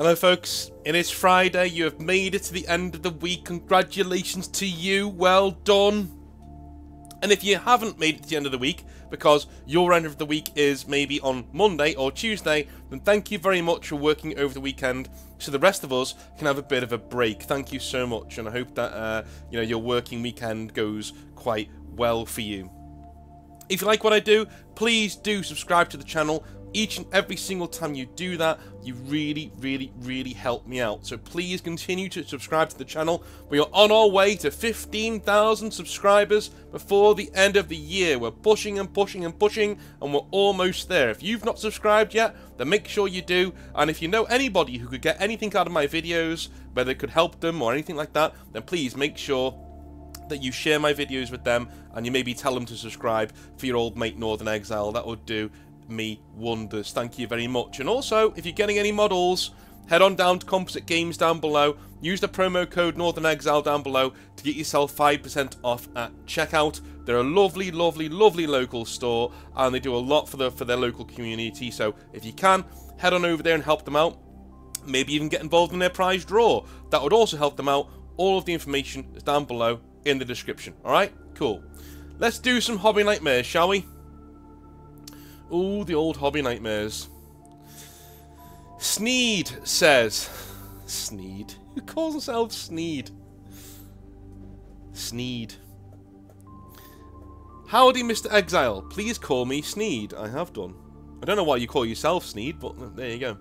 Hello, folks. It is Friday. You have made it to the end of the week. Congratulations to you. Well done. And if you haven't made it to the end of the week, because your end of the week is maybe on Monday or Tuesday, then thank you very much for working over the weekend so the rest of us can have a bit of a break. Thank you so much, and I hope that uh, you know your working weekend goes quite well for you. If you like what I do, please do subscribe to the channel each and every single time you do that, you really, really, really help me out. So please continue to subscribe to the channel. We are on our way to 15,000 subscribers before the end of the year. We're pushing and pushing and pushing, and we're almost there. If you've not subscribed yet, then make sure you do. And if you know anybody who could get anything out of my videos, whether it could help them or anything like that, then please make sure that you share my videos with them and you maybe tell them to subscribe for your old mate Northern Exile. That would do me wonders. Thank you very much. And also, if you're getting any models, head on down to Composite Games down below. Use the promo code Northern Exile down below to get yourself 5% off at checkout. They're a lovely, lovely, lovely local store, and they do a lot for the for their local community. So if you can, head on over there and help them out. Maybe even get involved in their prize draw. That would also help them out. All of the information is down below in the description. Alright? Cool. Let's do some hobby nightmares, shall we? Ooh, the old hobby nightmares. Sneed says... Sneed? Who calls himself Sneed? Sneed. Howdy, Mr. Exile. Please call me Sneed. I have done. I don't know why you call yourself Sneed, but there you go.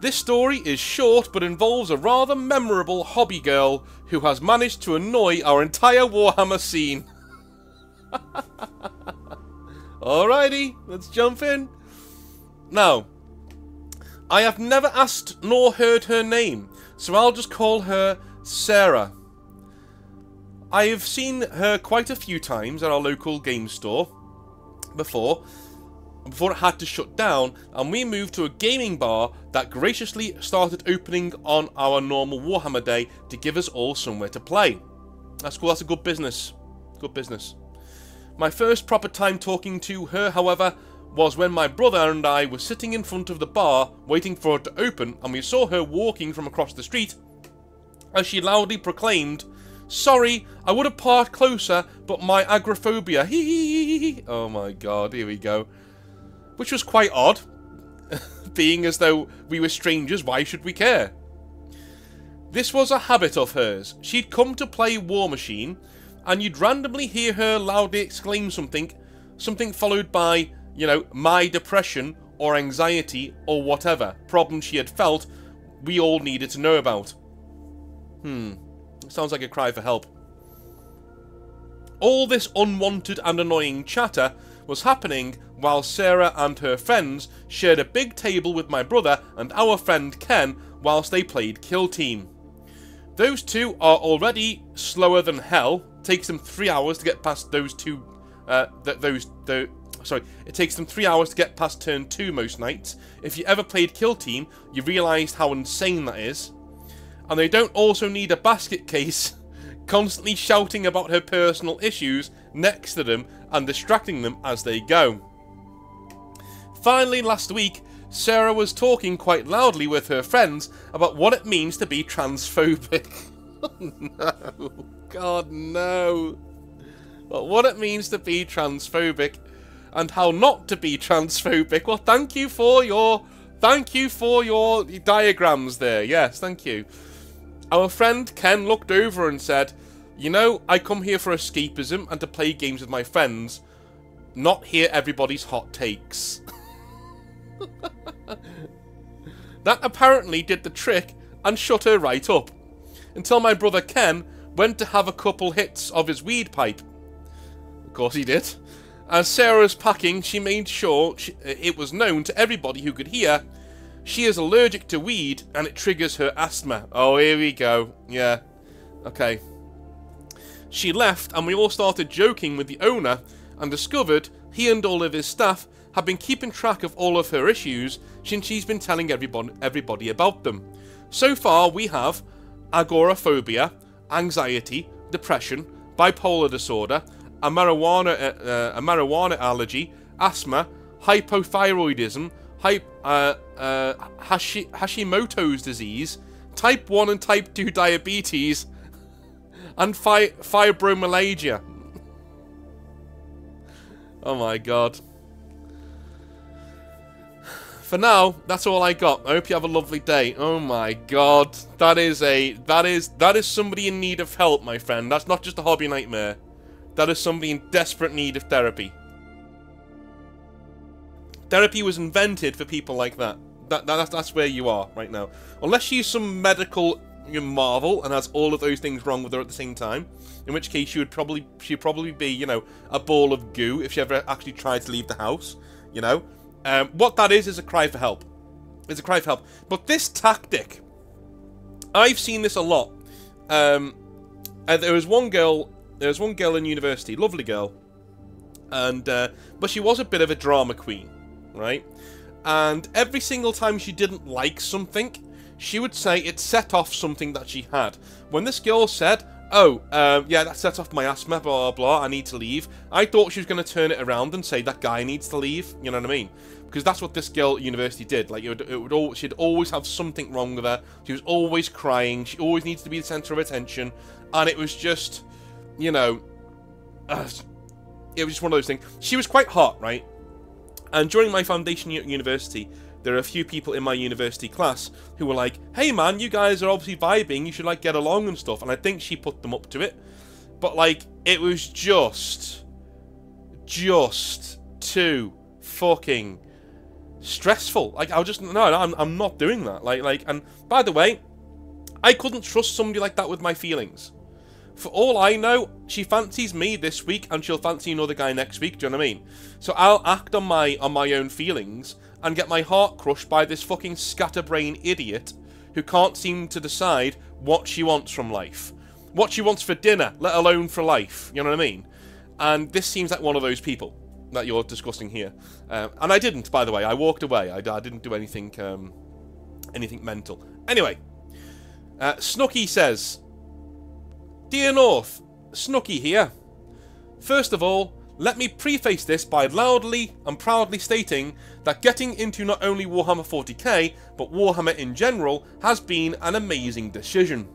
This story is short, but involves a rather memorable hobby girl who has managed to annoy our entire Warhammer scene. Alrighty, let's jump in. Now, I have never asked nor heard her name, so I'll just call her Sarah. I have seen her quite a few times at our local game store before, before it had to shut down, and we moved to a gaming bar that graciously started opening on our normal Warhammer Day to give us all somewhere to play. That's cool, that's a good business. Good business. My first proper time talking to her, however, was when my brother and I were sitting in front of the bar waiting for it to open and we saw her walking from across the street as she loudly proclaimed, Sorry, I would have parked closer, but my agoraphobia. Hee hee hee Oh my god, here we go. Which was quite odd. Being as though we were strangers, why should we care? This was a habit of hers. She'd come to play Warmachine, and you'd randomly hear her loudly exclaim something, something followed by, you know, my depression or anxiety or whatever problem she had felt we all needed to know about. Hmm, sounds like a cry for help. All this unwanted and annoying chatter was happening while Sarah and her friends shared a big table with my brother and our friend Ken whilst they played Kill Team. Those two are already slower than hell. Takes them three hours to get past those two. Uh, th those the sorry. It takes them three hours to get past turn two most nights. If you ever played Kill Team, you realised how insane that is. And they don't also need a basket case, constantly shouting about her personal issues next to them and distracting them as they go. Finally, last week, Sarah was talking quite loudly with her friends about what it means to be transphobic. no, God, no. But what it means to be transphobic and how not to be transphobic. Well, thank you for your thank you for your diagrams there. Yes, thank you. Our friend Ken looked over and said, "You know, I come here for escapism and to play games with my friends, not hear everybody's hot takes." that apparently did the trick and shut her right up. Until my brother Ken went to have a couple hits of his weed pipe. Of course he did. As Sarah's packing, she made sure she, uh, it was known to everybody who could hear she is allergic to weed and it triggers her asthma. Oh, here we go. Yeah. Okay. She left and we all started joking with the owner and discovered he and all of his staff have been keeping track of all of her issues since she's been telling everybody about them. So far, we have agoraphobia, anxiety, depression, bipolar disorder, a marijuana, uh, uh, a marijuana allergy, asthma, hypothyroidism, Hy uh, uh, Hashi Hashimoto's disease, type 1 and type 2 diabetes, and fi fibromyalgia. oh my god. For now, that's all I got. I hope you have a lovely day. Oh my god. That is a that is that is somebody in need of help, my friend. That's not just a hobby nightmare. That is somebody in desperate need of therapy. Therapy was invented for people like that. That, that that's, that's where you are right now. Unless she's some medical marvel and has all of those things wrong with her at the same time, in which case she would probably she'd probably be you know a ball of goo if she ever actually tried to leave the house. You know, um, what that is is a cry for help. It's a cry for help. But this tactic, I've seen this a lot. Um, there was one girl. There was one girl in university, lovely girl, and uh, but she was a bit of a drama queen right? And every single time she didn't like something, she would say it set off something that she had. When this girl said, oh, um, yeah, that sets off my asthma, blah, blah, blah, I need to leave, I thought she was going to turn it around and say, that guy needs to leave, you know what I mean? Because that's what this girl at university did. Like, it would, it would all, she'd always have something wrong with her. She was always crying. She always needs to be the centre of attention. And it was just, you know, uh, it was just one of those things. She was quite hot, right? And during my foundation year at university, there are a few people in my university class who were like, hey man, you guys are obviously vibing, you should like get along and stuff. And I think she put them up to it. But like, it was just, just too fucking stressful. Like, I was just, no, I'm, I'm not doing that. Like, like, and by the way, I couldn't trust somebody like that with my feelings. For all I know, she fancies me this week and she'll fancy another guy next week, do you know what I mean? So I'll act on my on my own feelings and get my heart crushed by this fucking scatterbrain idiot who can't seem to decide what she wants from life. What she wants for dinner, let alone for life, you know what I mean? And this seems like one of those people that you're discussing here. Um, and I didn't, by the way. I walked away. I, I didn't do anything um, anything mental. Anyway, uh, Snooky says, Dear North, Snooky here. First of all, let me preface this by loudly and proudly stating that getting into not only Warhammer 40k, but Warhammer in general has been an amazing decision.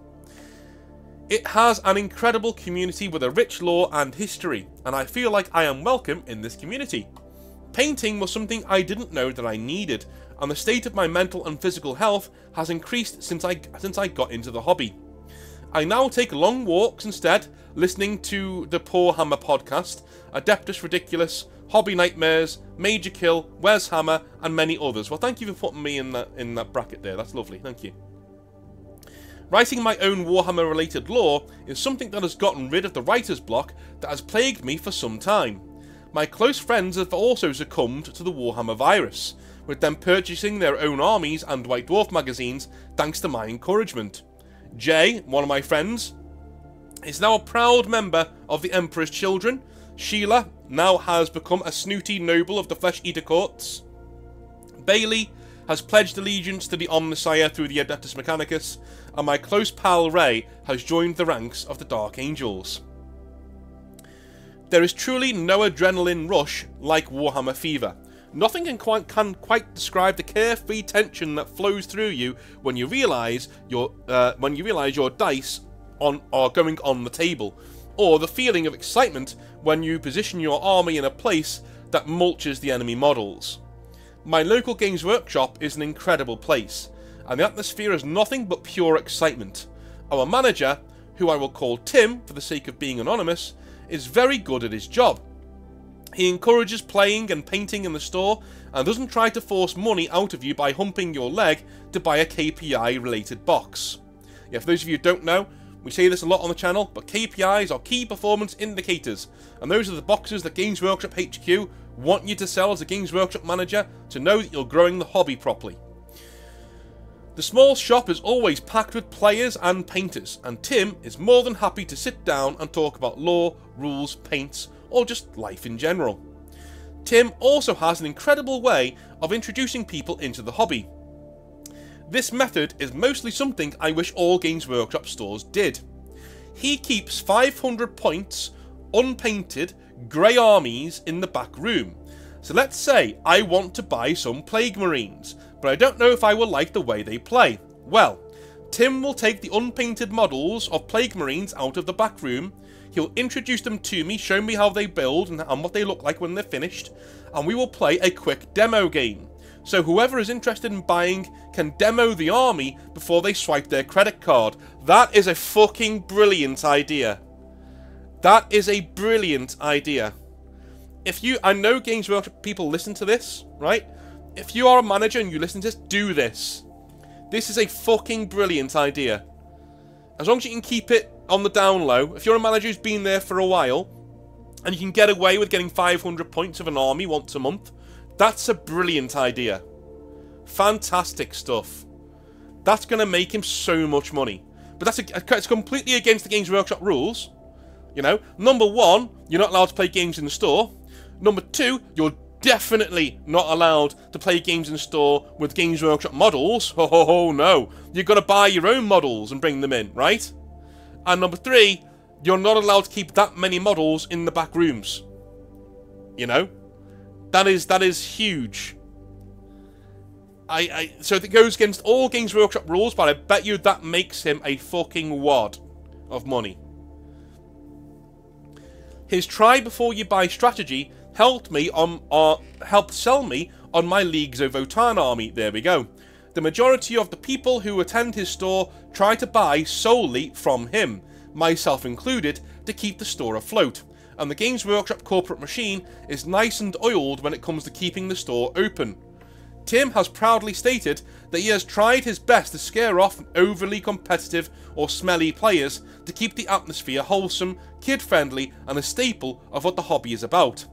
It has an incredible community with a rich lore and history, and I feel like I am welcome in this community. Painting was something I didn't know that I needed, and the state of my mental and physical health has increased since I, since I got into the hobby. I now take long walks instead, listening to the Poor Hammer podcast, Adeptus Ridiculous, Hobby Nightmares, Major Kill, Where's Hammer, and many others. Well, thank you for putting me in that in that bracket there. That's lovely. Thank you. Writing my own Warhammer related lore is something that has gotten rid of the writer's block that has plagued me for some time. My close friends have also succumbed to the Warhammer virus, with them purchasing their own armies and White Dwarf magazines thanks to my encouragement. Jay, one of my friends, is now a proud member of the Emperor's Children. Sheila now has become a snooty noble of the Flesh Eater Courts. Bailey has pledged allegiance to the Omnissiah through the Adeptus Mechanicus, and my close pal Ray has joined the ranks of the Dark Angels. There is truly no adrenaline rush like Warhammer Fever, Nothing can quite, can quite describe the carefree tension that flows through you when you realise your uh, when you realise your dice on are going on the table, or the feeling of excitement when you position your army in a place that mulches the enemy models. My local games workshop is an incredible place, and the atmosphere is nothing but pure excitement. Our manager, who I will call Tim for the sake of being anonymous, is very good at his job he encourages playing and painting in the store and doesn't try to force money out of you by humping your leg to buy a KPI related box. Yeah, for those of you who don't know, we say this a lot on the channel, but KPIs are key performance indicators, and those are the boxes that Games Workshop HQ want you to sell as a Games Workshop manager to know that you're growing the hobby properly. The small shop is always packed with players and painters, and Tim is more than happy to sit down and talk about lore, rules, paints, or just life in general. Tim also has an incredible way of introducing people into the hobby. This method is mostly something I wish all Games Workshop stores did. He keeps 500 points, unpainted, grey armies in the back room, So let's say I want to buy some Plague Marines, but I don't know if I will like the way they play. Well, Tim will take the unpainted models of Plague Marines out of the back room, he'll introduce them to me, show me how they build and, what they look like when they're finished, and we will play a quick demo game. So whoever is interested in buying can demo the army before they swipe their credit card. That is a fucking brilliant idea. That is a brilliant idea. If you, I know Games Workshop people listen to this, right? If you are a manager and you listen to this, do this. This is a fucking brilliant idea. As long as you can keep it on the down low, if you're a manager who's been there for a while, and you can get away with getting 500 points of an army once a month, that's a brilliant idea. Fantastic stuff. That's going to make him so much money. But that's a, it's completely against the Games Workshop rules. You know, number one, you're not allowed to play games in the store. Number two, you're definitely not allowed to play games in store with Games Workshop models. Oh, ho, ho, no. You've got to buy your own models and bring them in, right? And number three, you're not allowed to keep that many models in the back rooms. You know? That is that is huge. I, I so it goes against all Games Workshop rules, but I bet you that makes him a fucking wad of money. His try before you buy strategy helped me on uh, helped sell me on my Leagues of Votann army. There we go. The majority of the people who attend his store try to buy solely from him, myself included, to keep the store afloat. And the Games Workshop corporate machine is nice and oiled when it comes to keeping the store open. Tim has proudly stated that he has tried his best to scare off overly competitive or smelly players to keep the atmosphere wholesome, kid-friendly and a staple of what the hobby is about.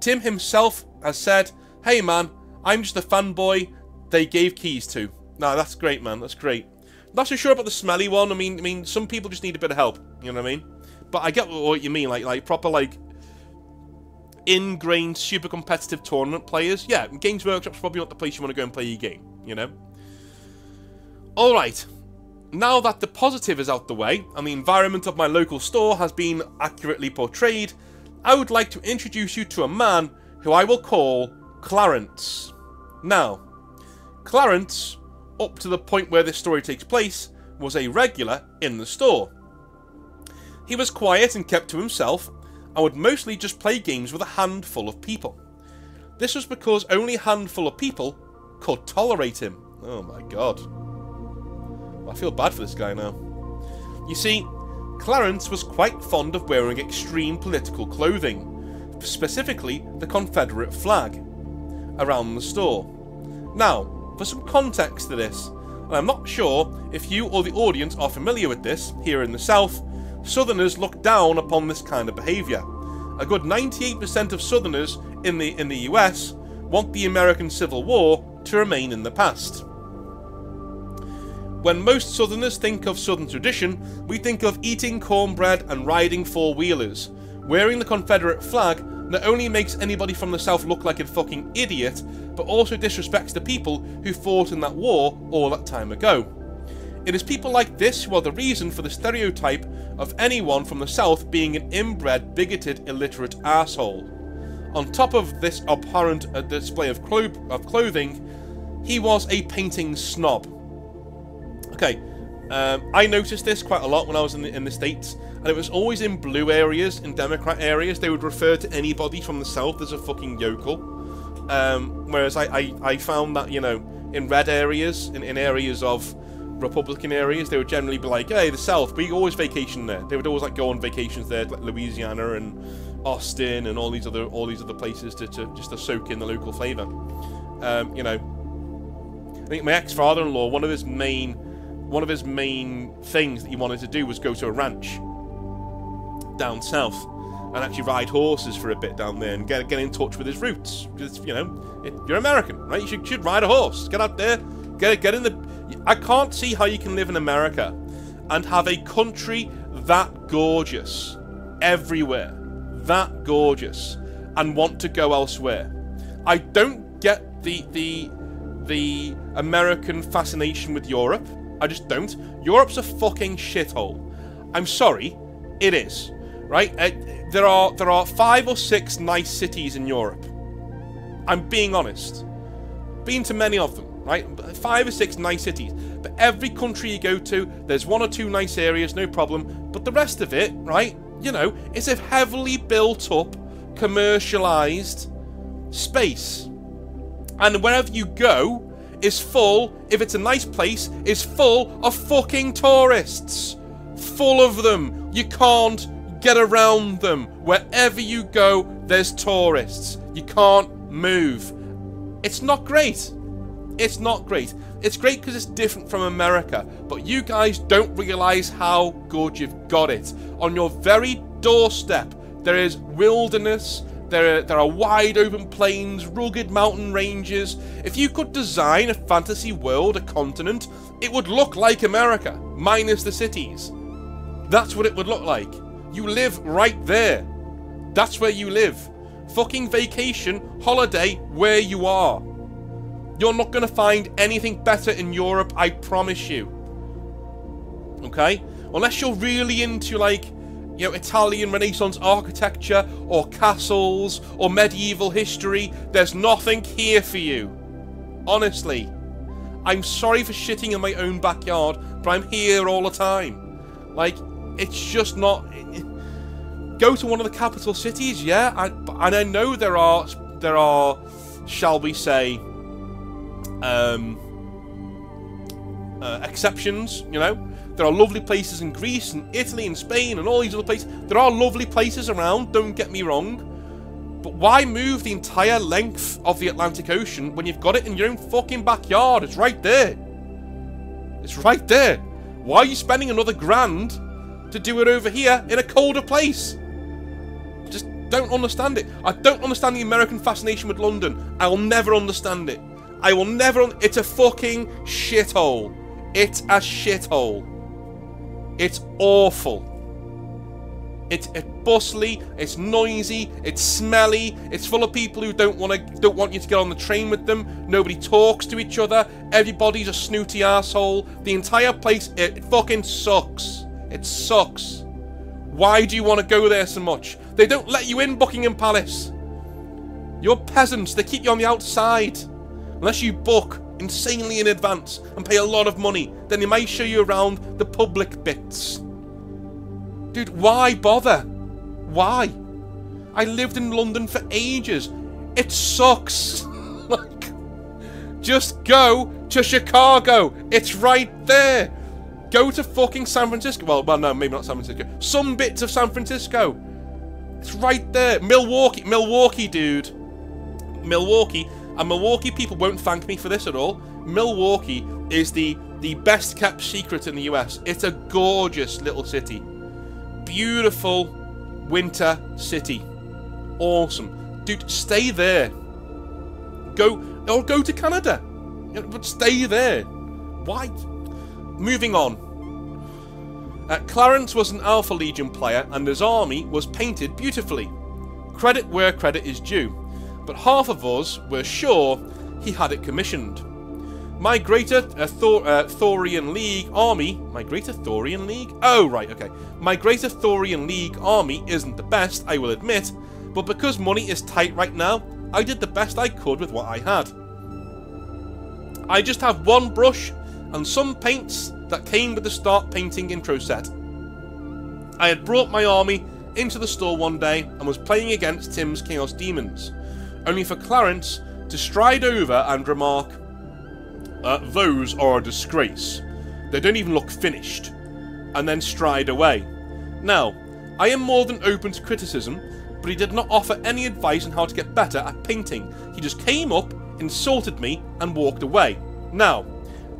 Tim himself has said, Hey man, I'm just a fanboy they gave keys to. Nah, that's great man, that's great. Not so sure about the smelly one, I mean, I mean, some people just need a bit of help, you know what I mean? But I get what you mean, like, like proper, like, ingrained, super competitive tournament players. Yeah, Games Workshop's probably not the place you want to go and play your game, you know? Alright, now that the positive is out the way, and the environment of my local store has been accurately portrayed, I would like to introduce you to a man who I will call Clarence. Now, Clarence, up to the point where this story takes place, was a regular in the store. He was quiet and kept to himself, and would mostly just play games with a handful of people. This was because only a handful of people could tolerate him. Oh my god. I feel bad for this guy now. You see, Clarence was quite fond of wearing extreme political clothing, specifically the Confederate flag, around the store. Now, for some context to this, and I'm not sure if you or the audience are familiar with this, here in the South, Southerners look down upon this kind of behaviour. A good 98% of Southerners in the, in the US want the American Civil War to remain in the past. When most Southerners think of Southern tradition, we think of eating cornbread and riding four-wheelers. Wearing the Confederate flag not only makes anybody from the South look like a fucking idiot, but also disrespects the people who fought in that war all that time ago. It is people like this who are the reason for the stereotype of anyone from the South being an inbred, bigoted, illiterate asshole. On top of this abhorrent uh, display of, clo of clothing, he was a painting snob. Okay, um, I noticed this quite a lot when I was in the, in the States, and it was always in blue areas, in Democrat areas, they would refer to anybody from the South as a fucking yokel. Um, whereas I, I, I, found that, you know, in red areas, in, in areas of Republican areas, they would generally be like, hey, the South, we always vacation there. They would always like go on vacations there, like Louisiana and Austin and all these other all these other places to, to just to soak in the local flavour. Um, you know, I think my ex-father-in-law, one of his main one of his main things that he wanted to do was go to a ranch down south and actually ride horses for a bit down there and get, get in touch with his roots. Because, you know, it, you're American, right? You should, should ride a horse. Get out there, get, get in the... I can't see how you can live in America and have a country that gorgeous everywhere, that gorgeous, and want to go elsewhere. I don't get the the the American fascination with Europe. I just don't. Europe's a fucking shithole. I'm sorry, it is. Right? Uh, there are there are five or six nice cities in Europe. I'm being honest. Been to many of them, right? Five or six nice cities. But every country you go to, there's one or two nice areas, no problem. But the rest of it, right, you know, is a heavily built up, commercialized space. And wherever you go is full, if it's a nice place, is full of fucking tourists. Full of them. You can't get around them. Wherever you go, there's tourists. You can't move. It's not great. It's not great. It's great because it's different from America, but you guys don't realise how good you've got it. On your very doorstep, there is wilderness, there are, there are wide open plains, rugged mountain ranges. If you could design a fantasy world, a continent, it would look like America, minus the cities. That's what it would look like. You live right there. That's where you live. Fucking vacation, holiday, where you are. You're not going to find anything better in Europe, I promise you. Okay? Unless you're really into, like, you know, Italian Renaissance architecture, or castles, or medieval history, there's nothing here for you. Honestly. I'm sorry for shitting in my own backyard, but I'm here all the time. Like, it's just not... Go to one of the capital cities, yeah, I, and I know there are, there are, shall we say, um, uh, exceptions, you know. There are lovely places in Greece and Italy and Spain and all these other places. There are lovely places around, don't get me wrong. But why move the entire length of the Atlantic Ocean when you've got it in your own fucking backyard? It's right there. It's right there. Why are you spending another grand to do it over here in a colder place? Just don't understand it. I don't understand the American fascination with London. I'll never understand it. I will never... It's a fucking shithole. It's a shithole. It's awful. It's, it's bustly, it's noisy, it's smelly, it's full of people who don't want to don't want you to get on the train with them. Nobody talks to each other. Everybody's a snooty asshole. The entire place it, it fucking sucks. It sucks. Why do you want to go there so much? They don't let you in Buckingham Palace. You're peasants. They keep you on the outside. Unless you book insanely in advance and pay a lot of money, then they might show you around the public bits. Dude, why bother? Why? I lived in London for ages. It sucks. like, just go to Chicago. It's right there. Go to fucking San Francisco. Well, well, no, maybe not San Francisco. Some bits of San Francisco. It's right there. Milwaukee. Milwaukee, dude. Milwaukee and Milwaukee people won't thank me for this at all. Milwaukee is the, the best kept secret in the US. It's a gorgeous little city. Beautiful winter city. Awesome. Dude, stay there. Go, or go to Canada. But stay there. Why? Moving on. Uh, Clarence was an Alpha Legion player and his army was painted beautifully. Credit where credit is due but half of us were sure he had it commissioned. My greater uh, Thor uh, Thurian League army... My greater Thurian League? Oh, right, okay. My greater Thurian League army isn't the best, I will admit, but because money is tight right now, I did the best I could with what I had. I just have one brush and some paints that came with the start painting intro set. I had brought my army into the store one day and was playing against Tim's Chaos Daemons only for Clarence to stride over and remark, uh, Those are a disgrace. They don't even look finished. And then stride away. Now, I am more than open to criticism, but he did not offer any advice on how to get better at painting. He just came up, insulted me, and walked away. Now,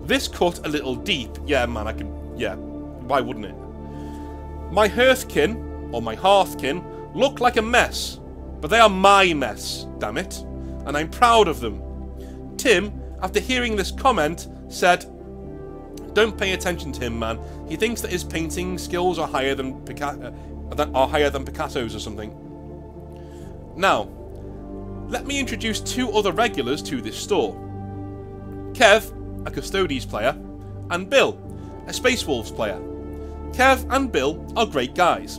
this cut a little deep. Yeah, man, I can... Yeah, why wouldn't it? My hearthkin, or my hearthkin, looked like a mess. But they are my mess, damn it, and I'm proud of them. Tim, after hearing this comment, said, Don't pay attention to him, man. He thinks that his painting skills are higher than Pica uh, are higher than Picasso's or something. Now, let me introduce two other regulars to this store. Kev, a Custodes player, and Bill, a Space Wolves player. Kev and Bill are great guys,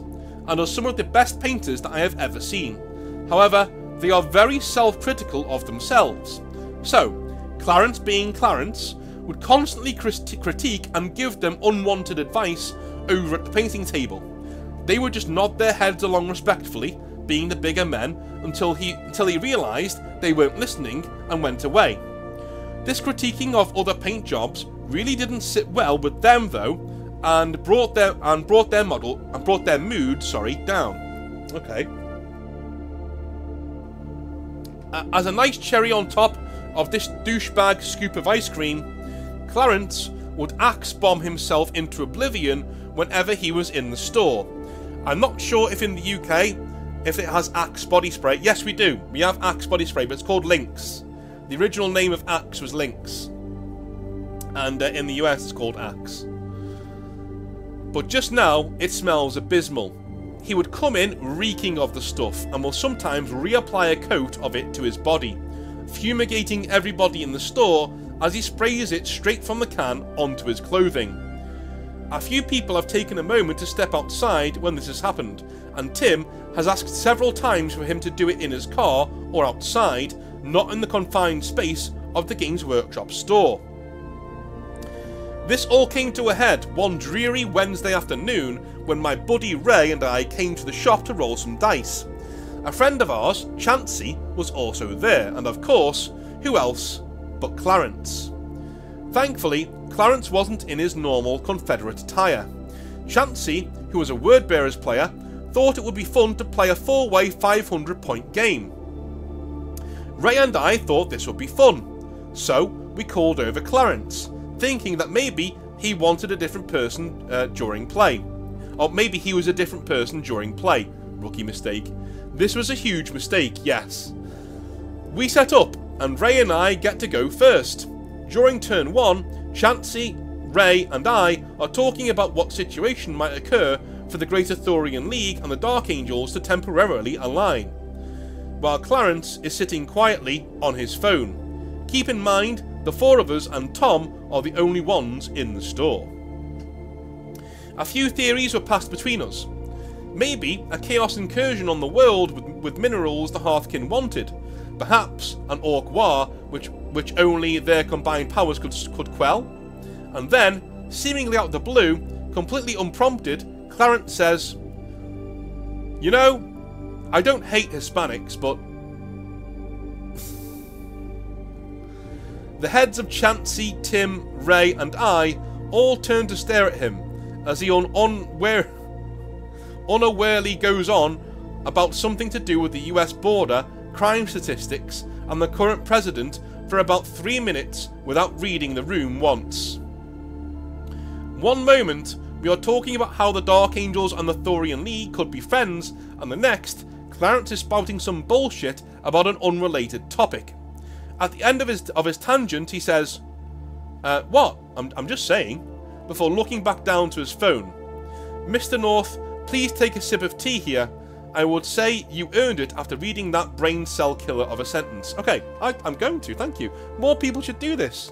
and are some of the best painters that I have ever seen. However, they are very self-critical of themselves. So, Clarence being Clarence, would constantly critique and give them unwanted advice over at the painting table. They would just nod their heads along respectfully, being the bigger men, until he until he realised they weren't listening and went away. This critiquing of other paint jobs really didn't sit well with them though, and brought their and brought their model and brought their mood, sorry, down. Okay. As a nice cherry on top of this douchebag scoop of ice cream, Clarence would axe bomb himself into oblivion whenever he was in the store. I'm not sure if in the UK if it has Axe body spray. Yes, we do. We have Axe body spray, but it's called Lynx. The original name of Axe was Lynx. And uh, in the US it's called Axe. But just now, it smells abysmal. He would come in reeking of the stuff and will sometimes reapply a coat of it to his body, fumigating everybody in the store as he sprays it straight from the can onto his clothing. A few people have taken a moment to step outside when this has happened, and Tim has asked several times for him to do it in his car or outside, not in the confined space of the Games Workshop store. This all came to a head one dreary Wednesday afternoon when my buddy Ray and I came to the shop to roll some dice. A friend of ours, Chansey, was also there, and of course, who else but Clarence. Thankfully, Clarence wasn't in his normal Confederate attire. Chansey, who was a word bearers player, thought it would be fun to play a four-way 500 point game. Ray and I thought this would be fun, so we called over Clarence, thinking that maybe he wanted a different person uh, during play. Or maybe he was a different person during play. Rookie mistake. This was a huge mistake, yes. We set up and Ray and I get to go first. During turn 1, Chansey, Ray and I are talking about what situation might occur for the Greater Thurian League and the Dark Angels to temporarily align, while Clarence is sitting quietly on his phone. Keep in mind, the four of us and Tom are the only ones in the store. A few theories were passed between us. Maybe a chaos incursion on the world with, with minerals the Hearthkin wanted, perhaps an Orc War which, which only their combined powers could, could quell. And then, seemingly out of the blue, completely unprompted, Clarence says, You know, I don't hate Hispanics, but... the heads of Chansey, Tim, Ray and I all turn to stare at him as he un unaware unawarely goes on about something to do with the US border crime statistics, and the current president for about three minutes without reading the room once. One moment, we are talking about how the Dark Angels and the Thurian League could be friends, and the next, Clarence is spouting some bullshit about an unrelated topic. At the end of his, of his tangent, he says, uh, What? I'm, I'm just saying, before looking back down to his phone. Mr. North, please take a sip of tea here I would say you earned it after reading that brain cell killer of a sentence. Okay, I, am going to, thank you. More people should do this.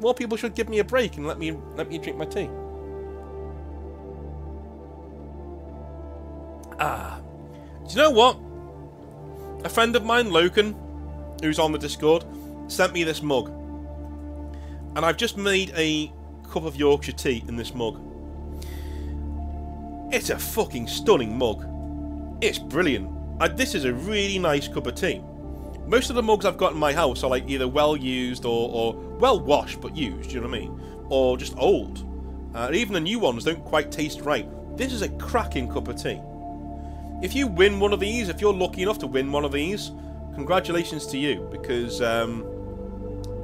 More people should give me a break and let me let me drink my tea. Ah. Do you know what? A friend of mine, Loken, who's on the Discord, sent me this mug. And I've just made a cup of Yorkshire tea in this mug. It's a fucking stunning mug. It's brilliant. I, this is a really nice cup of tea. Most of the mugs I've got in my house are like either well used or, or well washed but used, you know what I mean? Or just old. Uh, even the new ones don't quite taste right. This is a cracking cup of tea. If you win one of these, if you're lucky enough to win one of these, congratulations to you because um,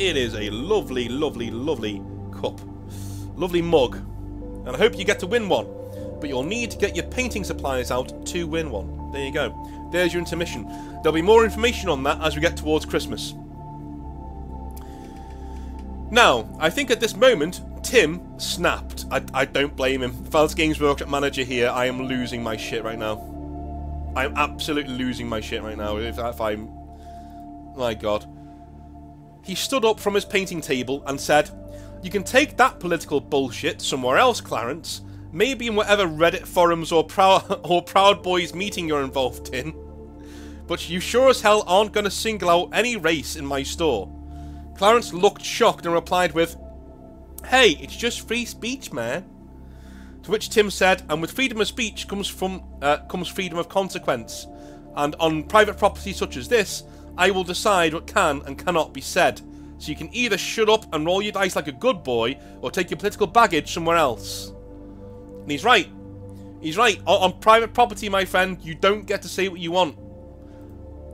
it is a lovely, lovely, lovely cup. Lovely mug. And I hope you get to win one but you'll need to get your painting supplies out to win one. There you go. There's your intermission. There'll be more information on that as we get towards Christmas. Now, I think at this moment, Tim snapped. I, I don't blame him. False Games Workshop manager here, I am losing my shit right now. I'm absolutely losing my shit right now if, if I'm... My god. He stood up from his painting table and said, You can take that political bullshit somewhere else, Clarence. Maybe in whatever Reddit forums or Proud, or Proud Boys meeting you're involved in. but you sure as hell aren't going to single out any race in my store. Clarence looked shocked and replied with, Hey, it's just free speech, man. To which Tim said, and with freedom of speech comes from uh, comes freedom of consequence. And on private property such as this, I will decide what can and cannot be said. So you can either shut up and roll your dice like a good boy, or take your political baggage somewhere else. And he's right. He's right. On, on private property, my friend, you don't get to say what you want.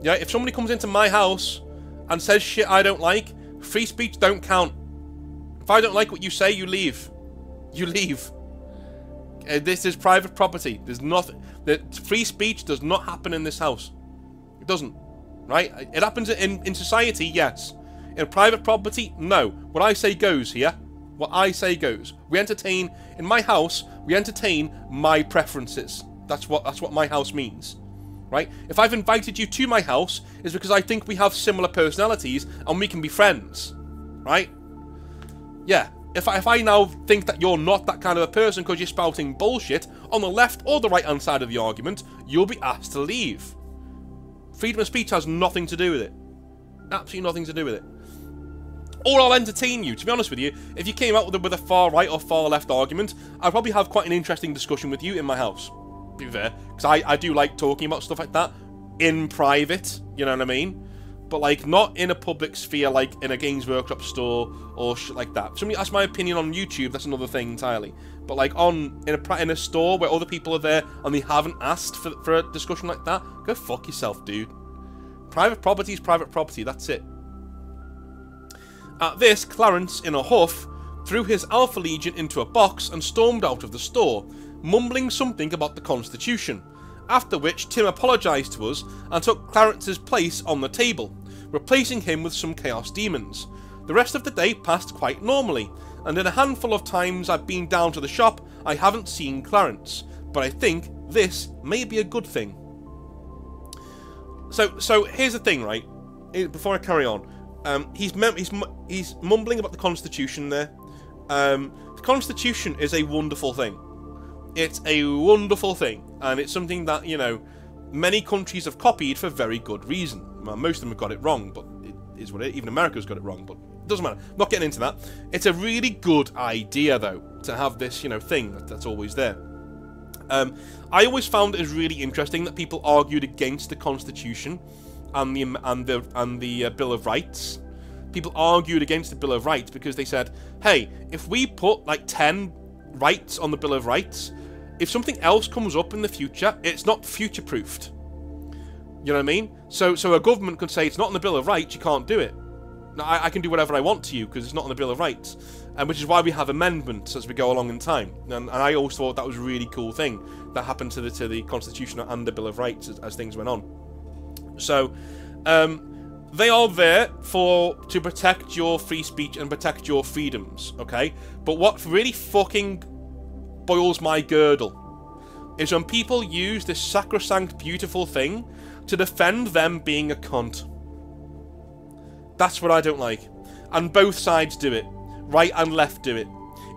Yeah, if somebody comes into my house and says shit I don't like, free speech don't count. If I don't like what you say, you leave. You leave. Uh, this is private property. There's nothing. The free speech does not happen in this house. It doesn't. Right? It happens in, in society, yes. In private property, no. What I say goes here. What I say goes. We entertain in my house. We entertain my preferences. That's what that's what my house means. Right? If I've invited you to my house, it's because I think we have similar personalities and we can be friends. Right? Yeah, if I, if I now think that you're not that kind of a person because you're spouting bullshit on the left or the right hand side of the argument, you'll be asked to leave. Freedom of speech has nothing to do with it. Absolutely nothing to do with it. Or I'll entertain you. To be honest with you, if you came out with a, with a far right or far left argument, I'd probably have quite an interesting discussion with you in my house. Be fair, because I, I do like talking about stuff like that in private. You know what I mean? But like not in a public sphere like in a Games Workshop store or shit like that. Somebody that's my opinion on YouTube, that's another thing entirely. But like on in a in a store where other people are there and they haven't asked for, for a discussion like that, go fuck yourself, dude. Private property is private property, that's it. At this, Clarence, in a huff, threw his Alpha Legion into a box and stormed out of the store, mumbling something about the Constitution after which Tim apologised to us and took Clarence's place on the table, replacing him with some Chaos Daemons. The rest of the day passed quite normally, and in a handful of times I've been down to the shop, I haven't seen Clarence, but I think this may be a good thing. So, so here's the thing, right? Before I carry on, um, he's he's he's mumbling about the Constitution there. Um, the Constitution is a wonderful thing. It's a wonderful thing, and it's something that, you know, many countries have copied for very good reason. Well, most of them have got it wrong, but it is what it Even America's got it wrong, but it doesn't matter. I'm not getting into that. It's a really good idea, though, to have this, you know, thing that, that's always there. Um, I always found it really interesting that people argued against the Constitution and the and the and the uh, Bill of Rights. People argued against the Bill of Rights because they said, "Hey, if we put like ten rights on the Bill of Rights, if something else comes up in the future, it's not future-proofed. You know what I mean? So, so a government could say it's not in the Bill of Rights, you can't do it. I, I can do whatever I want to you because it's not in the Bill of Rights, and which is why we have amendments as we go along in time. And, and I always thought that was a really cool thing that happened to the to the Constitution and the Bill of Rights as, as things went on. So, um, they are there for to protect your free speech and protect your freedoms. Okay, but what really fucking boils my girdle is when people use this sacrosanct beautiful thing to defend them being a cunt. That's what I don't like. And both sides do it. Right and left do it.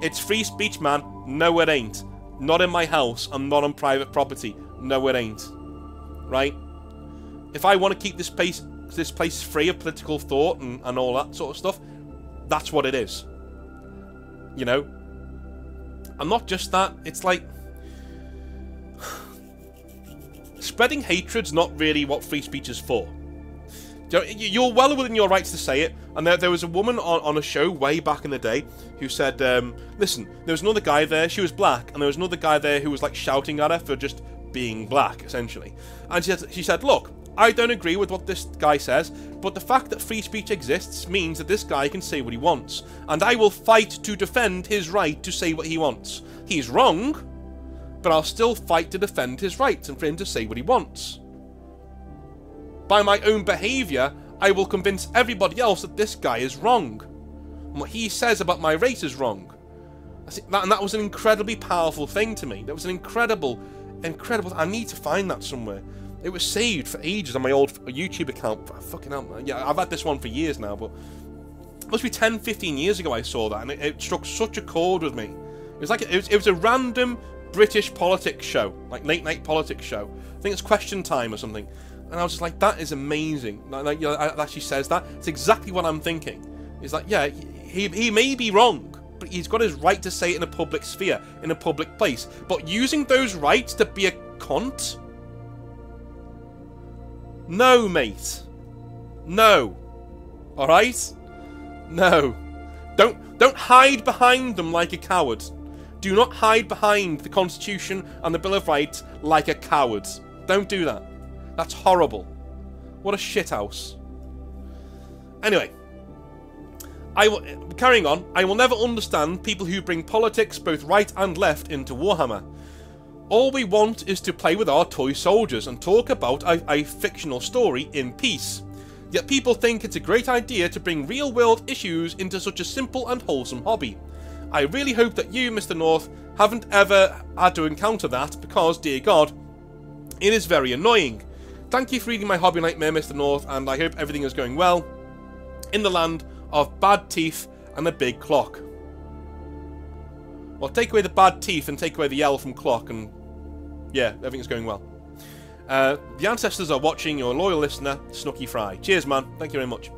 It's free speech, man. No, it ain't. Not in my house. I'm not on private property. No, it ain't. Right? If I want to keep this place this place free of political thought and, and all that sort of stuff, that's what it is. You know? And not just that, it's like... Spreading hatred's not really what free speech is for. You're well within your rights to say it, and there, there was a woman on, on a show way back in the day who said, um, listen, there was another guy there, she was black, and there was another guy there who was like shouting at her for just being black, essentially. And she, she said, look, I don't agree with what this guy says, but the fact that free speech exists means that this guy can say what he wants, and I will fight to defend his right to say what he wants. He's wrong, but I'll still fight to defend his rights and for him to say what he wants. By my own behaviour, I will convince everybody else that this guy is wrong. And what he says about my race is wrong. And that was an incredibly powerful thing to me. That was an incredible, incredible... I need to find that somewhere. It was saved for ages on my old YouTube account. Ah, fucking hell, man. Yeah, I've had this one for years now, but... It must be 10, 15 years ago I saw that, and it, it struck such a chord with me. It was like, it was, it was a random British politics show, like late night politics show. I think it's Question Time or something. And I was just like, that is amazing. Like, like you know, that she says that. It's exactly what I'm thinking. It's like, yeah, he, he may be wrong, but he's got his right to say it in a public sphere, in a public place. But using those rights to be a cunt? No, mate. No. Alright? No. Don't don't hide behind them like a coward. Do not hide behind the Constitution and the Bill of Rights like a coward. Don't do that. That's horrible. What a shithouse. Anyway, I will, carrying on, I will never understand people who bring politics both right and left into Warhammer. All we want is to play with our toy soldiers and talk about a, a fictional story in peace. Yet people think it's a great idea to bring real world issues into such a simple and wholesome hobby. I really hope that you, Mr. North, haven't ever had to encounter that because, dear God, it is very annoying. Thank you for reading my hobby nightmare, Mr. North, and I hope everything is going well in the land of bad teeth and a big clock. Well, take away the bad teeth and take away the L from clock, and yeah, everything's going well. Uh, the ancestors are watching your loyal listener, Snooky Fry. Cheers, man. Thank you very much.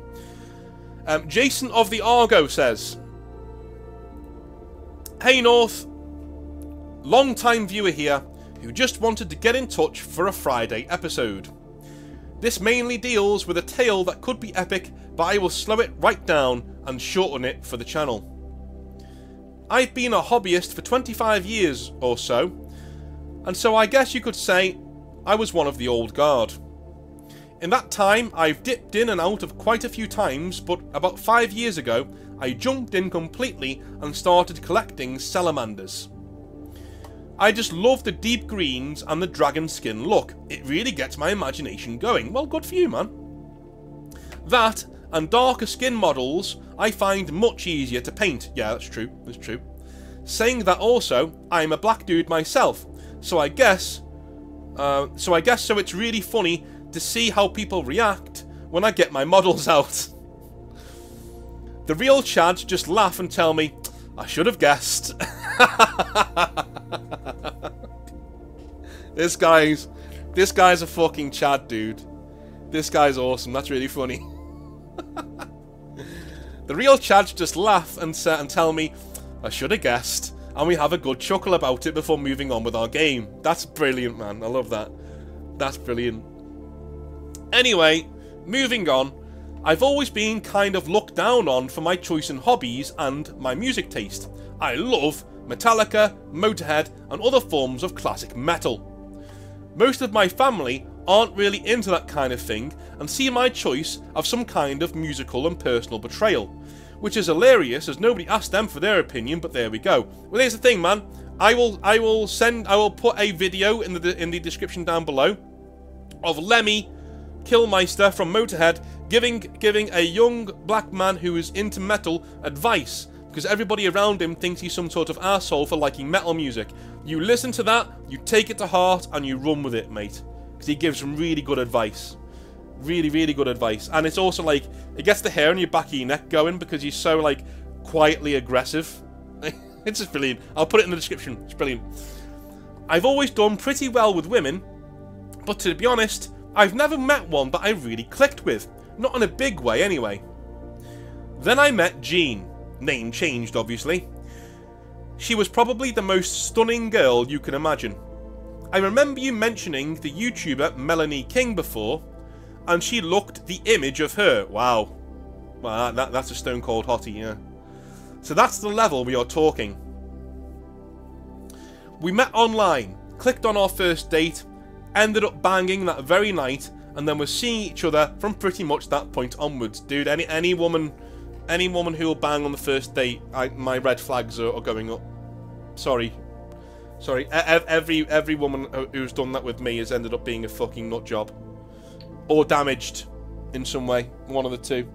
Um, Jason of the Argo says, Hey, North. Long time viewer here who just wanted to get in touch for a Friday episode. This mainly deals with a tale that could be epic, but I will slow it right down and shorten it for the channel. I've been a hobbyist for 25 years or so, and so I guess you could say I was one of the old guard. In that time, I've dipped in and out of quite a few times, but about five years ago, I jumped in completely and started collecting salamanders. I just love the deep greens and the dragon skin look. It really gets my imagination going. Well, good for you, man. That, and darker skin models, I find much easier to paint. Yeah, that's true. That's true. Saying that also, I'm a black dude myself, so I guess uh, so I guess so it's really funny to see how people react when I get my models out. The real Chads just laugh and tell me, I should have guessed. this guy's this guy's a fucking Chad dude. This guy's awesome. That's really funny. the real Chads just laugh and, and tell me, I should have guessed and we have a good chuckle about it before moving on with our game. That's brilliant, man. I love that. That's brilliant. Anyway, moving on. I've always been kind of looked down on for my choice in hobbies and my music taste. I love Metallica, Motorhead, and other forms of classic metal. Most of my family aren't really into that kind of thing and see my choice of some kind of musical and personal betrayal which is hilarious as nobody asked them for their opinion, but there we go. Well, here's the thing, man. I will, I will send, I will put a video in the in the description down below of Lemmy Kilmister from Motorhead giving giving a young black man who is into metal advice because everybody around him thinks he's some sort of asshole for liking metal music. You listen to that, you take it to heart, and you run with it, mate. Because he gives some really good advice. Really, really good advice. And it's also like, it gets the hair on your back of your neck going because you're so like quietly aggressive. it's just brilliant. I'll put it in the description. It's brilliant. I've always done pretty well with women, but to be honest, I've never met one that I really clicked with. Not in a big way, anyway. Then I met Jean. Name changed, obviously. She was probably the most stunning girl you can imagine. I remember you mentioning the YouTuber Melanie King before, and she looked the image of her. Wow. Well, that, that's a stone cold hottie, yeah. So that's the level we are talking. We met online, clicked on our first date, ended up banging that very night, and then we're seeing each other from pretty much that point onwards. Dude, any any woman any woman who will bang on the first date, I, my red flags are, are going up. Sorry. Sorry. Every every woman who's done that with me has ended up being a fucking nut job or damaged in some way. One of the two.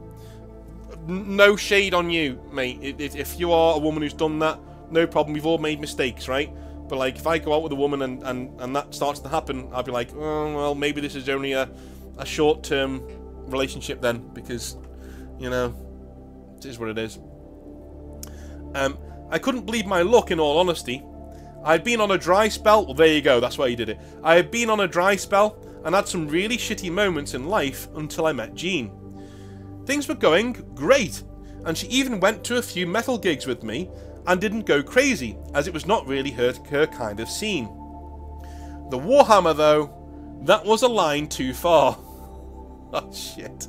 No shade on you, mate. If you are a woman who's done that, no problem. We've all made mistakes, right? But like, if I go out with a woman and, and, and that starts to happen, I'd be like, oh, well, maybe this is only a, a short-term relationship then, because, you know, it is what it is. Um, I couldn't believe my luck, in all honesty. I'd been on a dry spell. Well, there you go. That's why you did it. I had been on a dry spell and had some really shitty moments in life until I met Jean. Things were going great, and she even went to a few metal gigs with me and didn't go crazy, as it was not really her, her kind of scene. The Warhammer, though, that was a line too far. oh shit.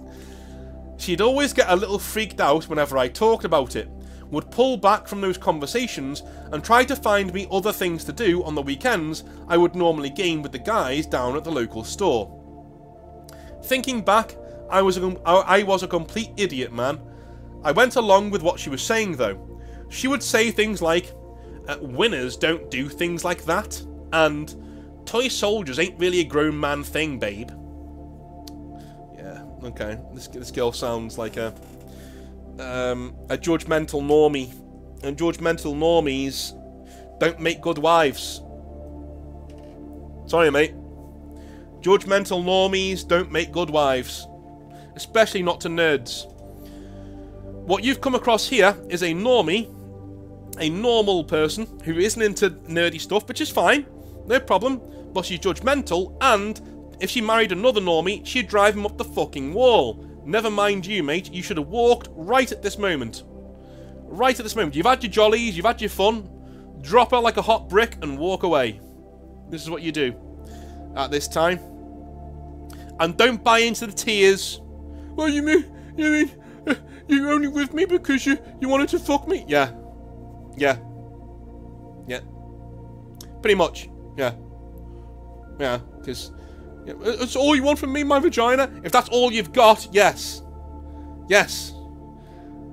She'd always get a little freaked out whenever I talked about it, would pull back from those conversations and try to find me other things to do on the weekends I would normally game with the guys down at the local store. Thinking back, I was a, I was a complete idiot, man. I went along with what she was saying, though. She would say things like, uh, winners don't do things like that, and toy soldiers ain't really a grown man thing, babe. Yeah, okay. This, this girl sounds like a um, a judgmental normie. And judgmental normies don't make good wives. Sorry, mate. Judgmental normies don't make good wives. Especially not to nerds. What you've come across here is a normie, a normal person who isn't into nerdy stuff, which is fine, no problem, but she's judgmental, and if she married another normie, she'd drive him up the fucking wall. Never mind you, mate. You should have walked right at this moment. Right at this moment. You've had your jollies, you've had your fun. Drop her like a hot brick and walk away. This is what you do at this time. And don't buy into the tears. Well, you mean, you mean, uh, you're only with me because you, you wanted to fuck me? Yeah. Yeah. Yeah. Pretty much. Yeah. Yeah, because Uh, it's all you want from me, my vagina? If that's all you've got, yes. Yes.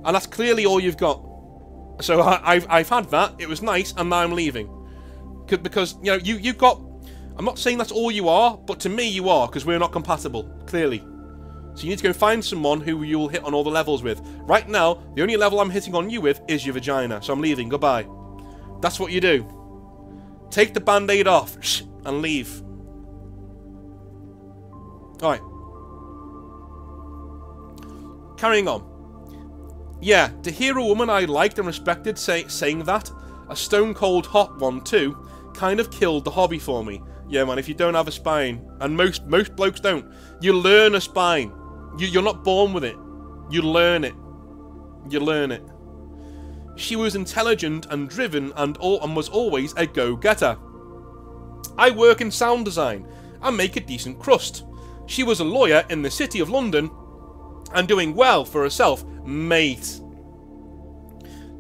And that's clearly all you've got. So I, have I've had that, it was nice, and now I'm leaving. Because, you know, you, you've got... I'm not saying that's all you are, but to me you are, because we're not compatible, clearly. So you need to go find someone who you'll hit on all the levels with. Right now, the only level I'm hitting on you with is your vagina, so I'm leaving, goodbye. That's what you do. Take the band-aid off, and leave. Alright. Carrying on. Yeah, to hear a woman I liked and respected say, saying that, a stone cold hot one too, kind of killed the hobby for me. Yeah, man, if you don't have a spine, and most most blokes don't, you learn a spine. You, you're not born with it. You learn it. You learn it. She was intelligent and driven and, all, and was always a go-getter. I work in sound design and make a decent crust. She was a lawyer in the City of London and doing well for herself, mate.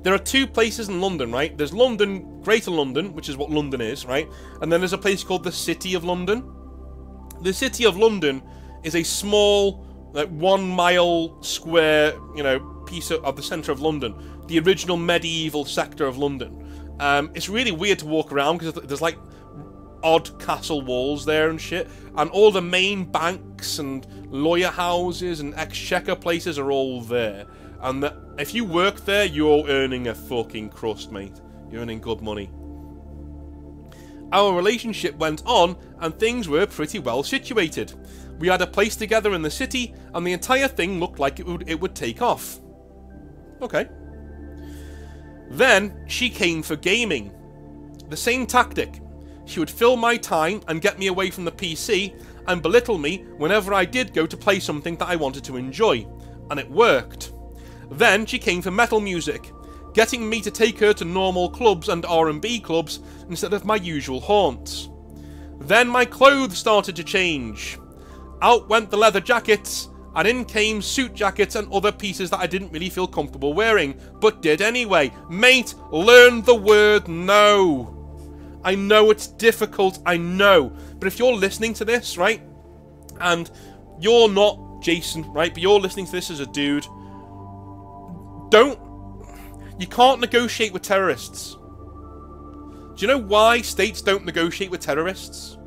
There are two places in London, right? There's London, Greater London, which is what London is, right? And then there's a place called the City of London. The City of London is a small, like one mile square, you know, piece of, of the centre of London. The original medieval sector of London. Um, it's really weird to walk around because there's like odd castle walls there and shit. And all the main banks and lawyer houses and exchequer places are all there. And the, if you work there, you're earning a fucking crust, mate. You're earning good money. Our relationship went on, and things were pretty well situated. We had a place together in the city, and the entire thing looked like it would, it would take off. Okay. Then, she came for gaming. The same tactic. She would fill my time and get me away from the PC and belittle me whenever I did go to play something that I wanted to enjoy. And it worked. Then she came for metal music, getting me to take her to normal clubs and R&B clubs instead of my usual haunts. Then my clothes started to change. Out went the leather jackets, and in came suit jackets and other pieces that I didn't really feel comfortable wearing, but did anyway. Mate, learn the word no. I know it's difficult, I know. But if you're listening to this, right, and you're not Jason, right, but you're listening to this as a dude, don't. You can't negotiate with terrorists. Do you know why states don't negotiate with terrorists?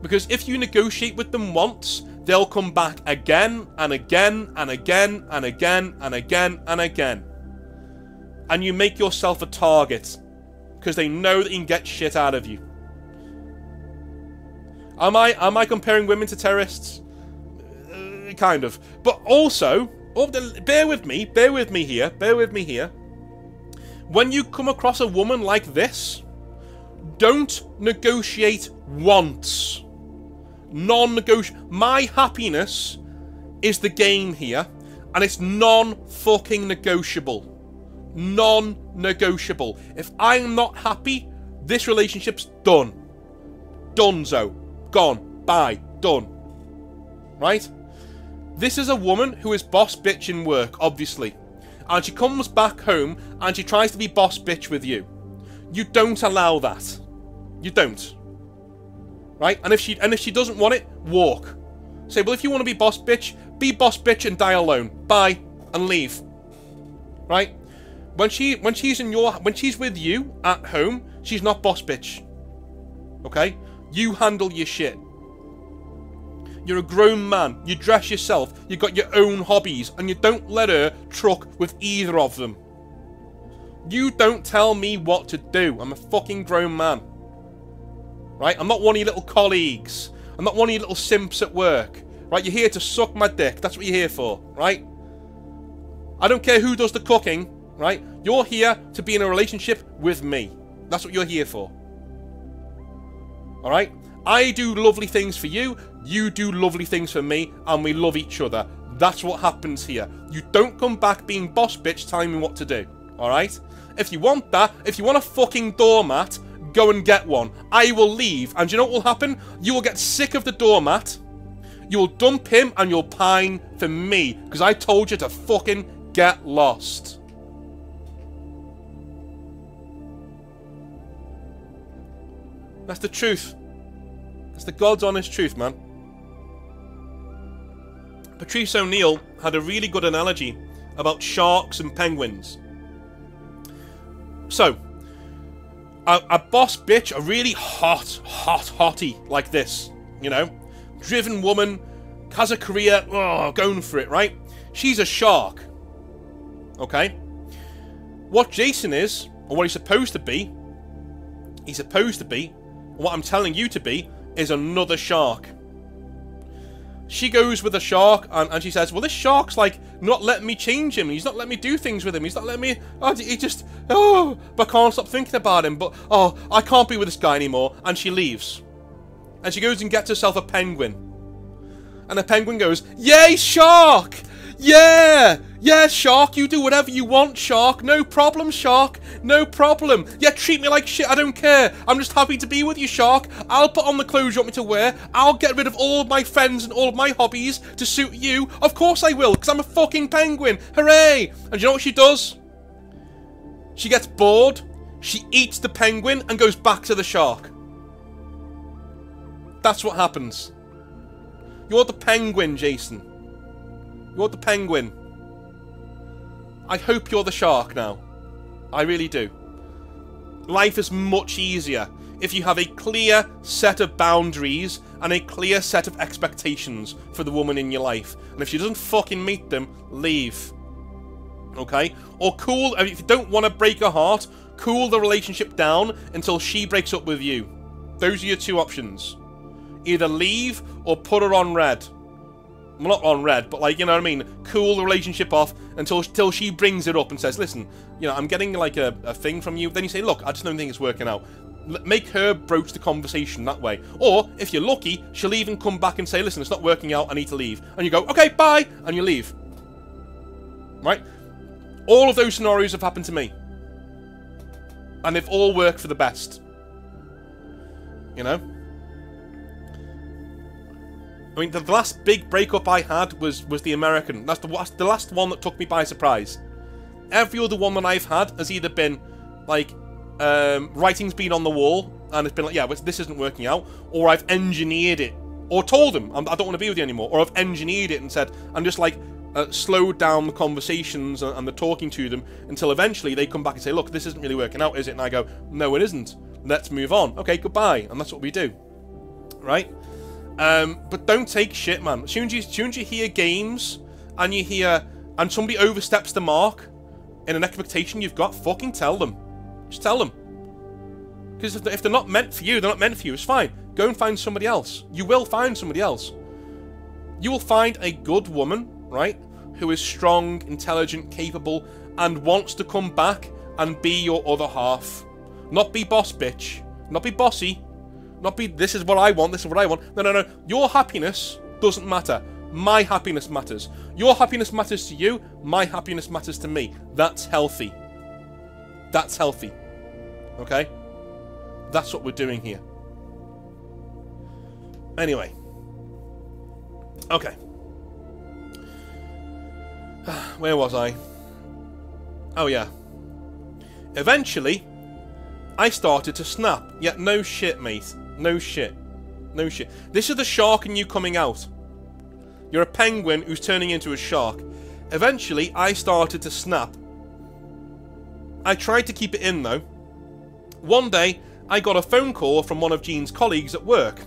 Because if you negotiate with them once, they'll come back again and again and again and again and again and again. And you make yourself a target because they know that you can get shit out of you. Am I am I comparing women to terrorists? Uh, kind of. But also, oh, bear with me, bear with me here, bear with me here. When you come across a woman like this, don't negotiate once. Non-negotiable. My happiness is the game here, and it's non-fucking negotiable. Non. Non-negotiable. If I'm not happy, this relationship's done. Donezo. Gone. Bye. Done. Right? This is a woman who is boss bitch in work, obviously. And she comes back home and she tries to be boss bitch with you. You don't allow that. You don't. Right? And if she and if she doesn't want it, walk. Say, well, if you want to be boss bitch, be boss bitch and die alone. Bye. And leave. Right? When she when she's in your when she's with you at home, she's not boss bitch. Okay? You handle your shit. You're a grown man. You dress yourself. You got your own hobbies. And you don't let her truck with either of them. You don't tell me what to do. I'm a fucking grown man. Right? I'm not one of your little colleagues. I'm not one of your little simps at work. Right? You're here to suck my dick. That's what you're here for. Right? I don't care who does the cooking. Right? You're here to be in a relationship with me. That's what you're here for. Alright? I do lovely things for you, you do lovely things for me, and we love each other. That's what happens here. You don't come back being boss bitch telling me what to do. Alright? If you want that, if you want a fucking doormat, go and get one. I will leave, and you know what will happen? You will get sick of the doormat, you will dump him, and you'll pine for me, because I told you to fucking get lost. That's the truth. That's the God's honest truth, man. Patrice O'Neal had a really good analogy about sharks and penguins. So, a, a, boss bitch, a really hot, hot, hottie like this, you know, driven woman, has a career, oh, going for it, right? She's a shark. Okay? What Jason is, or what he's supposed to be, he's supposed to be, what I'm telling you to be, is another shark. She goes with a shark and, and she says, well, this shark's like not letting me change him. He's not letting me do things with him. He's not letting me... Oh, he just... Oh, but I can't stop thinking about him. But, oh, I can't be with this guy anymore. And she leaves. And she goes and gets herself a penguin. And the penguin goes, Yay, shark! Yeah! Yeah, Shark, you do whatever you want, Shark. No problem, Shark. No problem. Yeah, treat me like shit, I don't care. I'm just happy to be with you, Shark. I'll put on the clothes you want me to wear. I'll get rid of all of my friends and all of my hobbies to suit you. Of course I will, because I'm a fucking penguin. Hooray! And you know what she does? She gets bored, she eats the penguin, and goes back to the shark. That's what happens. You're the penguin, Jason. You're the penguin. I hope you're the shark now. I really do. Life is much easier if you have a clear set of boundaries and a clear set of expectations for the woman in your life. And if she doesn't fucking meet them, leave. Okay? Or cool, if you don't want to break her heart, cool the relationship down until she breaks up with you. Those are your two options. Either leave or put her on red well, not on red, but like, you know what I mean? Cool the relationship off until, until she brings it up and says, listen, you know, I'm getting like a, a thing from you. Then you say, look, I just don't think it's working out. L make her broach the conversation that way. Or, if you're lucky, she'll even come back and say, listen, it's not working out, I need to leave. And you go, okay, bye, and you leave. Right? All of those scenarios have happened to me. And they've all worked for the best. You know? I mean, the last big breakup I had was was the American. That's the last, the last one that took me by surprise. Every other one that I've had has either been, like, um, writing's been on the wall, and it's been like, yeah, this isn't working out, or I've engineered it, or told them, I don't want to be with you anymore, or I've engineered it and said, I'm just like, uh, slowed down the conversations and, and the talking to them until eventually they come back and say, look, this isn't really working out, is it? And I go, no, it isn't. Let's move on. Okay, goodbye. And that's what we do. Right? Um, but don't take shit, man. As soon as, you, as soon as you hear games and you hear and somebody oversteps the mark in an expectation you've got, fucking tell them. Just tell them. Because if, if they're not meant for you, they're not meant for you. It's fine. Go and find somebody else. You will find somebody else. You will find a good woman, right, who is strong, intelligent, capable, and wants to come back and be your other half. Not be boss bitch. Not be bossy. Not be, this is what I want, this is what I want. No, no, no. Your happiness doesn't matter. My happiness matters. Your happiness matters to you. My happiness matters to me. That's healthy. That's healthy. Okay? That's what we're doing here. Anyway. Okay. Where was I? Oh, yeah. Eventually, I started to snap. Yet no shit, mate. No shit. No shit. This is the shark and you coming out. You're a penguin who's turning into a shark. Eventually, I started to snap. I tried to keep it in, though. One day, I got a phone call from one of Jean's colleagues at work.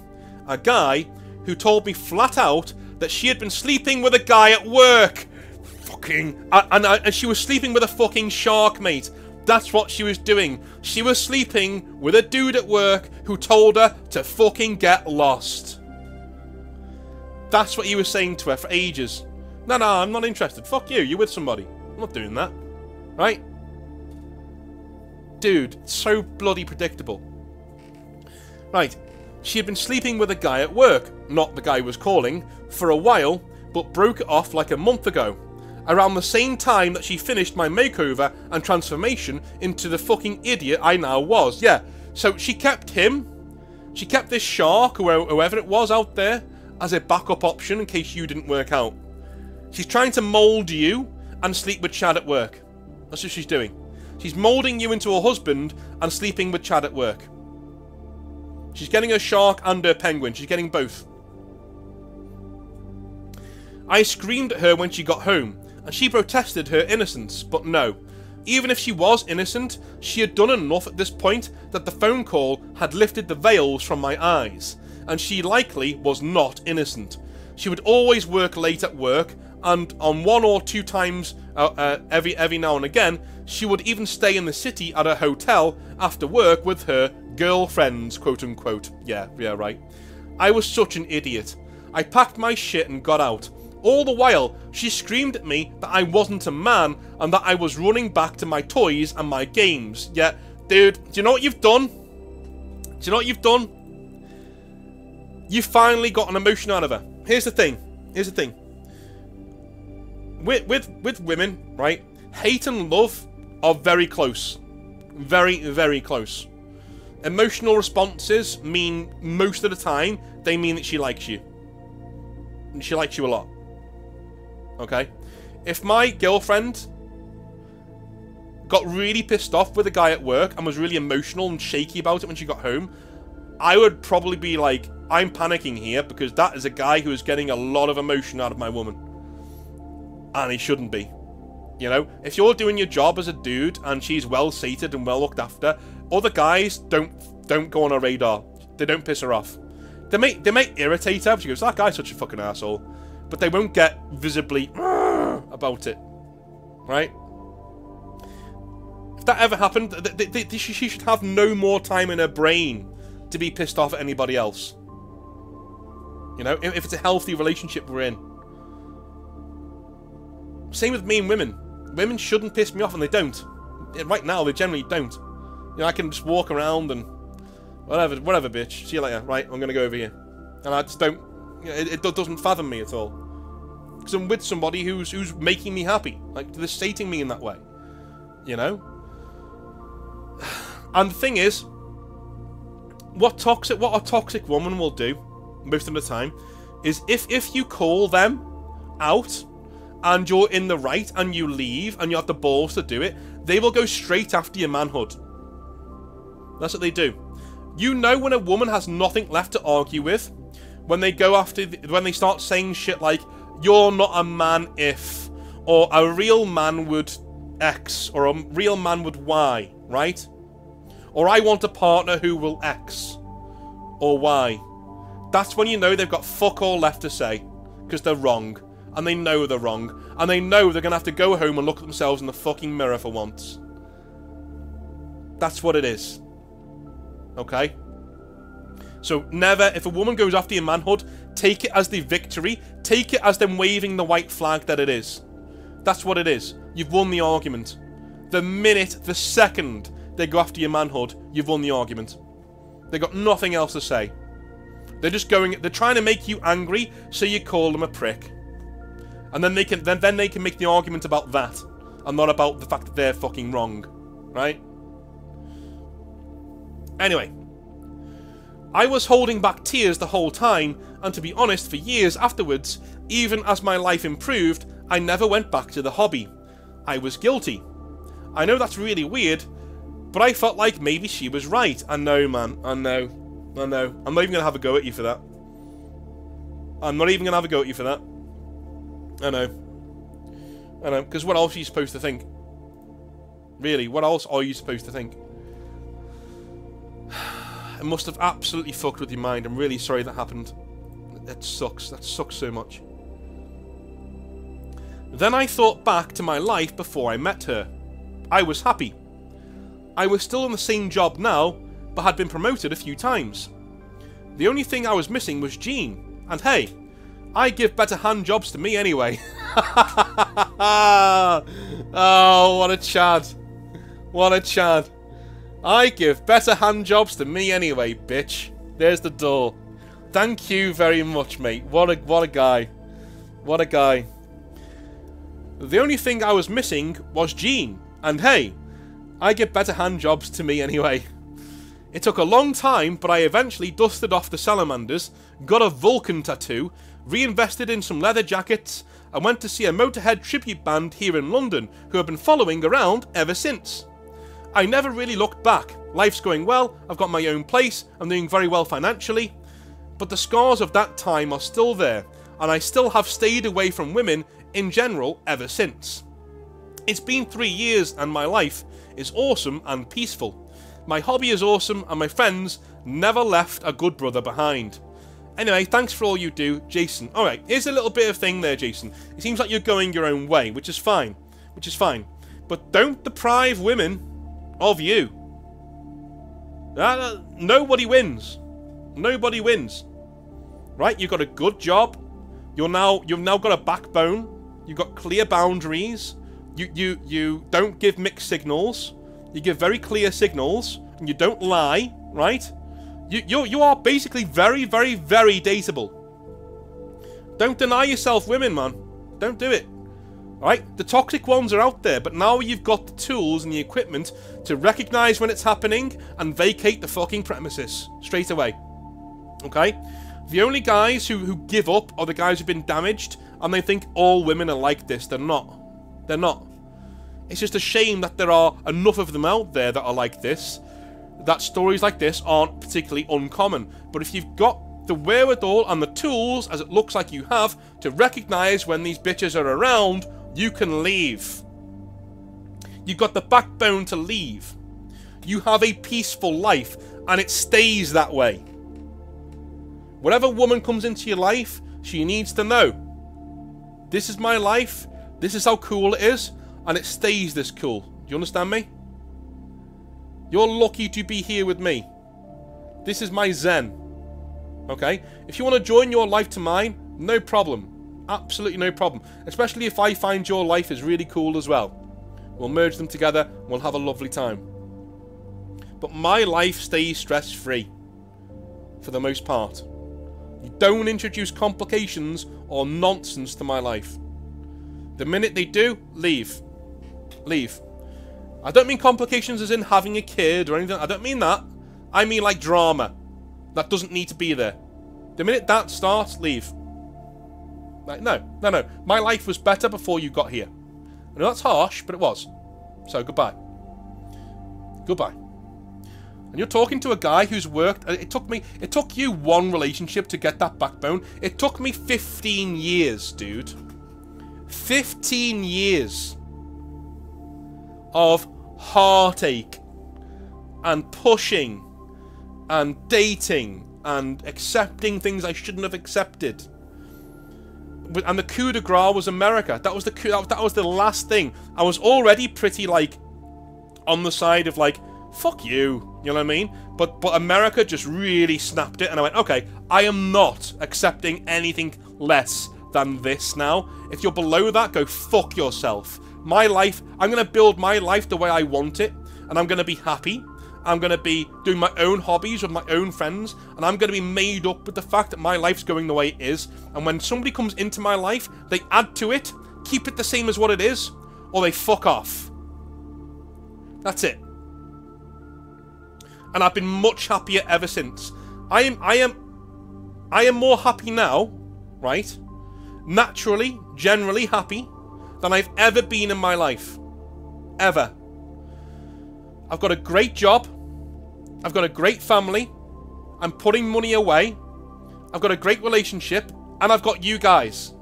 A guy who told me flat out that she had been sleeping with a guy at work. Fucking... And, and, and she was sleeping with a fucking shark, mate. That's what she was doing. She was sleeping with a dude at work who told her to fucking get lost. That's what he was saying to her for ages. No, no, I'm not interested. Fuck you. You're with somebody. I'm not doing that. Right? Dude, so bloody predictable. Right. She had been sleeping with a guy at work, not the guy was calling, for a while, but broke it off like a month ago. Around the same time that she finished my makeover and transformation into the fucking idiot I now was. Yeah, so she kept him, she kept this shark, or whoever it was out there, as a backup option in case you didn't work out. She's trying to mould you and sleep with Chad at work. That's what she's doing. She's moulding you into a husband and sleeping with Chad at work. She's getting a shark and a penguin. She's getting both. I screamed at her when she got home, and she protested her innocence, but no. Even if she was innocent, she had done enough at this point that the phone call had lifted the veils from my eyes, and she likely was not innocent. She would always work late at work, and on one or two times uh, uh, every every now and again, she would even stay in the city at a hotel after work with her girlfriends, quote unquote. Yeah, yeah, right. I was such an idiot. I packed my shit and got out. All the while, she screamed at me that I wasn't a man and that I was running back to my toys and my games. Yeah, dude, do you know what you've done? Do you know what you've done? You finally got an emotion out of her. Here's the thing. Here's the thing. With, with, with women, right, hate and love are very close. Very, very close. Emotional responses mean, most of the time, they mean that she likes you. She likes you a lot. Okay? If my girlfriend got really pissed off with a guy at work and was really emotional and shaky about it when she got home, I would probably be like, I'm panicking here because that is a guy who is getting a lot of emotion out of my woman. And he shouldn't be. You know, if you're doing your job as a dude and she's well seated and well looked after, other guys don't don't go on her radar. They don't piss her off. They may they may irritate her. She goes, that guy's such a fucking asshole, but they won't get visibly about it, right? If that ever happened, they, they, they, she should have no more time in her brain to be pissed off at anybody else. You know, if it's a healthy relationship we're in. Same with me and women. Women shouldn't piss me off, and they don't. Right now, they generally don't. You know, I can just walk around and whatever, whatever, bitch. See you later. Right, I'm gonna go over here, and I just don't. It, it doesn't fathom me at all. Because I'm with somebody who's who's making me happy, like they're stating me in that way. You know. And the thing is, what toxic, what a toxic woman will do, most of the time, is if if you call them out and you're in the right and you leave and you have the balls to do it, they will go straight after your manhood. That's what they do. You know when a woman has nothing left to argue with, when they go after, the, when they start saying shit like, you're not a man if, or a real man would X, or a real man would Y, right? Or I want a partner who will X, or Y. That's when you know they've got fuck all left to say, because they're wrong and they know they're wrong, and they know they're going to have to go home and look at themselves in the fucking mirror for once. That's what it is. Okay? So never, if a woman goes after your manhood, take it as the victory, take it as them waving the white flag that it is. That's what it is. You've won the argument. The minute, the second they go after your manhood, you've won the argument. They've got nothing else to say. They're just going. They're trying to make you angry, so you call them a prick, and then they can then then they can make the argument about that, and not about the fact that they're fucking wrong, right? Anyway, I was holding back tears the whole time, and to be honest, for years afterwards, even as my life improved, I never went back to the hobby. I was guilty. I know that's really weird, but I felt like maybe she was right. I know, man. I know. I know. I'm not even going to have a go at you for that. I'm not even going to have a go at you for that. I know. I know. Because what else are you supposed to think? Really, what else are you supposed to think? It must have absolutely fucked with your mind. I'm really sorry that happened. That sucks. That sucks so much. Then I thought back to my life before I met her. I was happy. I was still in the same job now, but had been promoted a few times. The only thing I was missing was Jean, and hey, I give better hand jobs to me anyway. oh, what a chad. What a chad. I give better hand jobs to me anyway, bitch. There's the door. Thank you very much, mate. What a what a guy. What a guy. The only thing I was missing was Jean. And hey, I give better hand jobs to me anyway. It took a long time, but I eventually dusted off the salamanders, got a Vulkan tattoo, reinvested in some leather jackets, and went to see a Motorhead tribute band here in London who have been following around ever since. I never really looked back. Life's going well, I've got my own place, I'm doing very well financially, but the scars of that time are still there, and I still have stayed away from women in general ever since. It's been three years and my life is awesome and peaceful. My hobby is awesome and my friends never left a good brother behind. Anyway, thanks for all you do, Jason. Alright, here's a little bit of thing there, Jason. It seems like you're going your own way, which is fine. Which is fine. But don't deprive women of you. Uh, nobody wins. Nobody wins. Right? You've got a good job. You're now you've now got a backbone. You've got clear boundaries. You you you don't give mixed signals. You give very clear signals, and you don't lie. Right? You you you are basically very very very dateable. Don't deny yourself, women, man. Don't do it. Right? The toxic ones are out there, but now you've got the tools and the equipment to recognize when it's happening and vacate the fucking premises straight away. Okay? The only guys who, who give up are the guys who've been damaged and they think all women are like this. They're not. They're not. It's just a shame that there are enough of them out there that are like this, that stories like this aren't particularly uncommon. But if you've got the wherewithal and the tools, as it looks like you have, to recognize when these bitches are around, you can leave. You've got the backbone to leave. You have a peaceful life, and it stays that way. Whatever woman comes into your life, she needs to know. This is my life, this is how cool it is, and it stays this cool. Do you understand me? You're lucky to be here with me. This is my zen. Okay? If you want to join your life to mine, no problem. Absolutely no problem. Especially if I find your life is really cool as well. We'll merge them together. We'll have a lovely time. But my life stays stress-free. For the most part. You don't introduce complications or nonsense to my life. The minute they do, leave. Leave. I don't mean complications as in having a kid or anything. I don't mean that. I mean like drama. That doesn't need to be there. The minute that starts, leave. Like, no, no, no. My life was better before you got here. I know that's harsh, but it was. So, goodbye. Goodbye. And you're talking to a guy who's worked... It took me... It took you one relationship to get that backbone. It took me 15 years, dude. 15 years of heartache and pushing and dating and accepting things I shouldn't have accepted and the coup de grace was America. That was the coup, that was the last thing. I was already pretty like on the side of like fuck you, you know what I mean? But but America just really snapped it, and I went, okay, I am not accepting anything less than this now. If you're below that, go fuck yourself. My life, I'm gonna build my life the way I want it, and I'm gonna be happy, I'm going to be doing my own hobbies with my own friends, and I'm going to be made up with the fact that my life's going the way it is. And when somebody comes into my life, they add to it, keep it the same as what it is, or they fuck off. That's it. And I've been much happier ever since. I am I am I am more happy now, right? Naturally, generally happy than I've ever been in my life. Ever. I've got a great job. I've got a great family. I'm putting money away. I've got a great relationship. And I've got you guys.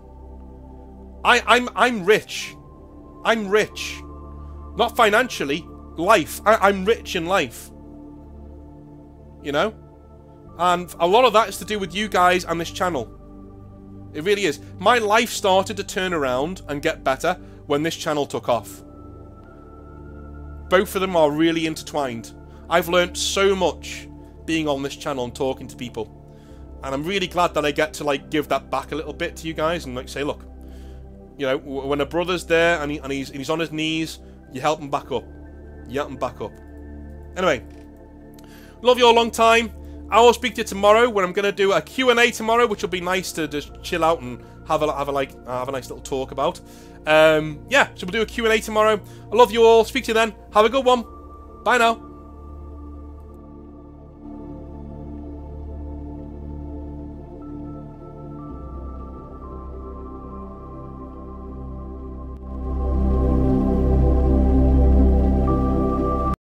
I, I'm I'm rich. I'm rich. Not financially. Life. I, I'm rich in life. You know? And a lot of that is to do with you guys and this channel. It really is. My life started to turn around and get better when this channel took off. Both of them are really intertwined. I've learnt so much being on this channel and talking to people. And I'm really glad that I get to like give that back a little bit to you guys and like say, look, you know, when a brother's there and, he, and he's, and he's on his knees, you help him back up. You help him back up. Anyway, love you all long time. I will speak to you tomorrow when I'm going to do a Q&A tomorrow, which will be nice to just chill out and have a, have a, like, have a nice little talk about. Um, yeah, so we'll do a Q&A tomorrow. I love you all. Speak to you then. Have a good one. Bye now.